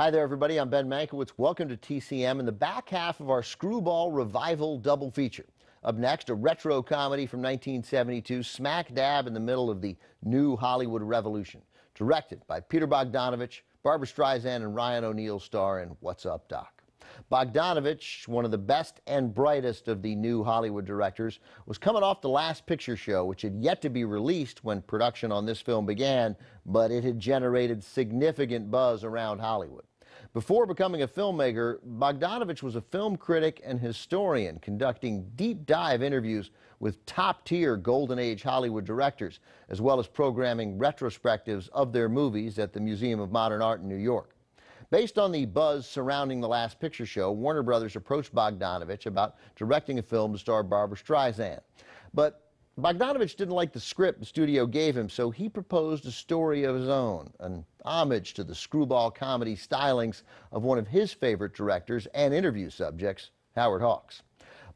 Hi there, everybody. I'm Ben Mankiewicz. Welcome to TCM in the back half of our Screwball Revival double feature. Up next, a retro comedy from 1972, smack dab in the middle of the new Hollywood revolution. Directed by Peter Bogdanovich, Barbra Streisand and Ryan O'Neal star in What's Up, Doc? Bogdanovich, one of the best and brightest of the new Hollywood directors, was coming off the last picture show, which had yet to be released when production on this film began, but it had generated significant buzz around Hollywood. Before becoming a filmmaker, Bogdanovich was a film critic and historian, conducting deep dive interviews with top tier Golden Age Hollywood directors, as well as programming retrospectives of their movies at the Museum of Modern Art in New York. Based on the buzz surrounding the last picture show, Warner Brothers approached Bogdanovich about directing a film to star Barbra Streisand. But Bogdanovich didn't like the script the studio gave him, so he proposed a story of his own, an homage to the screwball comedy stylings of one of his favorite directors and interview subjects, Howard Hawks.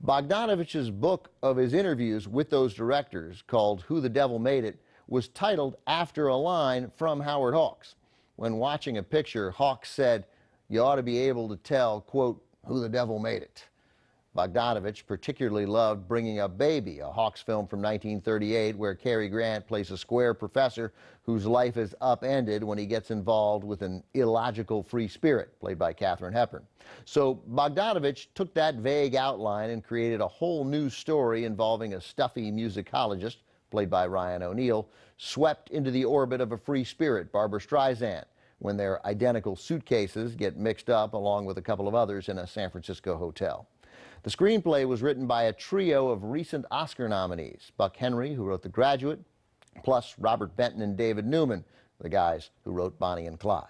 Bogdanovich's book of his interviews with those directors, called Who the Devil Made It, was titled after a line from Howard Hawks. When watching a picture, Hawks said, you ought to be able to tell, quote, who the devil made it. Bogdanovich particularly loved Bringing Up Baby, a Hawks film from 1938 where Cary Grant plays a square professor whose life is upended when he gets involved with an illogical free spirit, played by Katharine Hepburn. So Bogdanovich took that vague outline and created a whole new story involving a stuffy musicologist played by Ryan O'Neal, swept into the orbit of a free spirit, Barbra Streisand, when their identical suitcases get mixed up along with a couple of others in a San Francisco hotel. The screenplay was written by a trio of recent Oscar nominees, Buck Henry, who wrote The Graduate, plus Robert Benton and David Newman, the guys who wrote Bonnie and Clyde.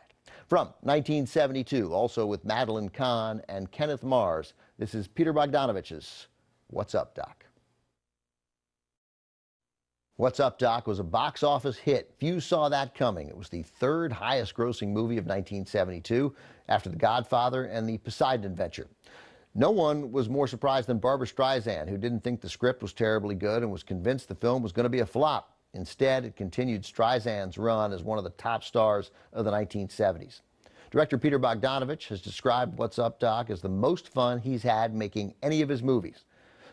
From 1972, also with Madeline Kahn and Kenneth Mars, this is Peter Bogdanovich's What's Up, Doc? What's Up, Doc was a box office hit. Few saw that coming. It was the third highest grossing movie of 1972 after The Godfather and The Poseidon Adventure. No one was more surprised than Barbra Streisand, who didn't think the script was terribly good and was convinced the film was going to be a flop. Instead, it continued Streisand's run as one of the top stars of the 1970s. Director Peter Bogdanovich has described What's Up, Doc as the most fun he's had making any of his movies.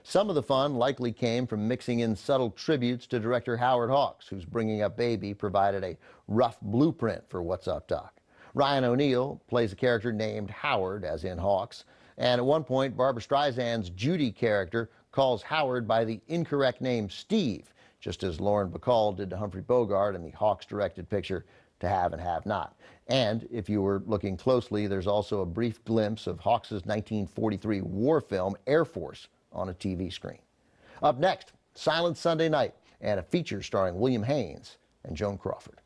Some of the fun likely came from mixing in subtle tributes to director Howard Hawks, whose Bringing Up Baby provided a rough blueprint for What's Up Doc. Ryan O'Neal plays a character named Howard, as in Hawks, and at one point, Barbra Streisand's Judy character calls Howard by the incorrect name Steve, just as Lauren Bacall did to Humphrey Bogart in the Hawks directed picture To Have and Have Not. And if you were looking closely, there's also a brief glimpse of Hawks' 1943 war film Air Force on a TV screen. Up next, Silent Sunday Night and a feature starring William Haines and Joan Crawford.